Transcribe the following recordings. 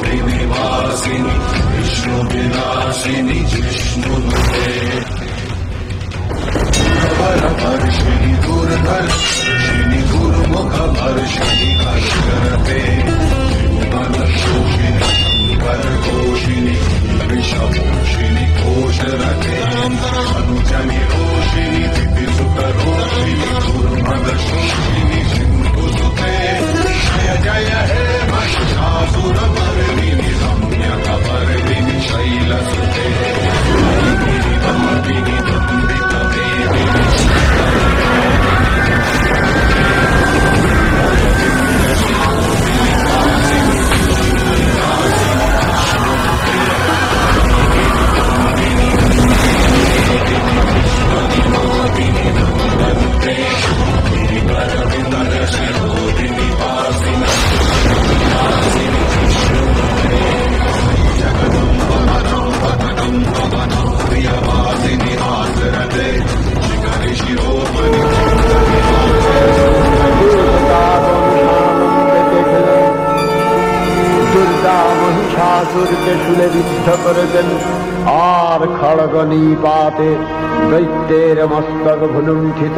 शिरोधिनिवासिनि विष्णुविनाशिनि जिष्णुनुते মহিষাসুরকে শুলে বিদ্ধ করেছেন। আর খড়গ নিপাতে দৈত্যের মস্তক ভুলুণ্ঠিত।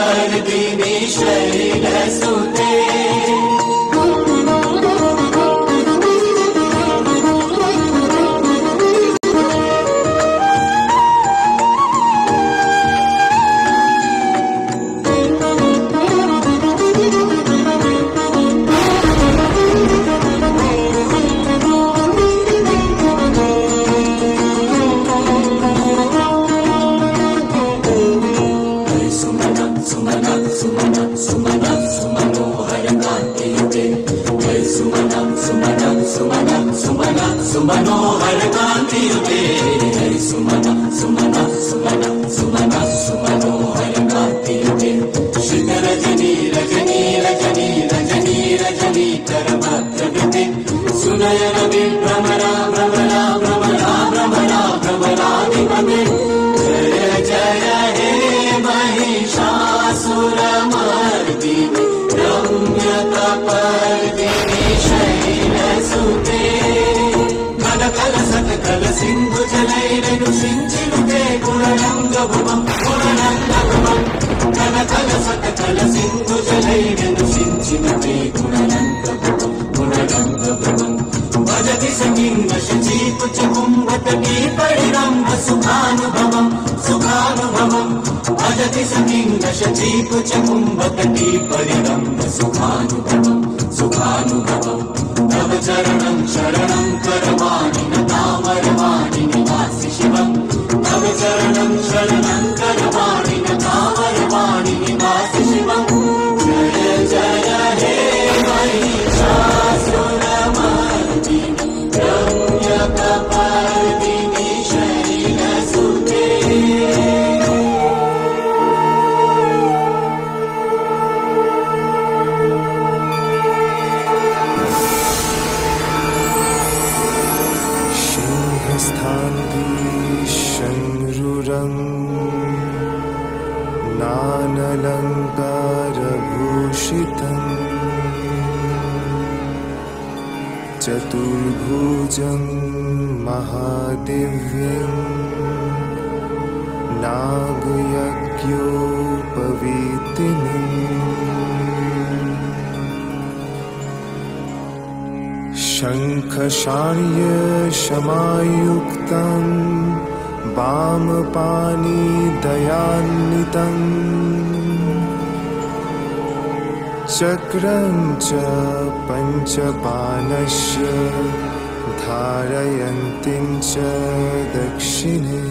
सुमनो अलका सुमन सुमन सुमन सुम सुमनो अलका కలసట కల సింధు జలైరను సించినుటే గుణరంగభువం గుణరంగభువం కల కలసట కల సింధు జలైరను సించినుటే గుణరంగభువం గుణరంగభువం వదతి సమిన్న శచీపు చకుంభటీ పరిరంభ సుఖానుభవం. సుఖానుభవం వదతి సమిన్న శచీపు చకుంభటీ పరిరంభ సుఖానుభవం సుఖానుభవం నవ చరణం శరణం కరం नानलङ्कारभूषितम् चतुर्भुजं महादिव्यम्। नागयज्ञोपवीतिनिम्। शङ्खशार्यशमायुक्तं वामपाणि दयान्वितम् चक्रं च पञ्चबाणस्य धारयन्तीं च दक्षिणे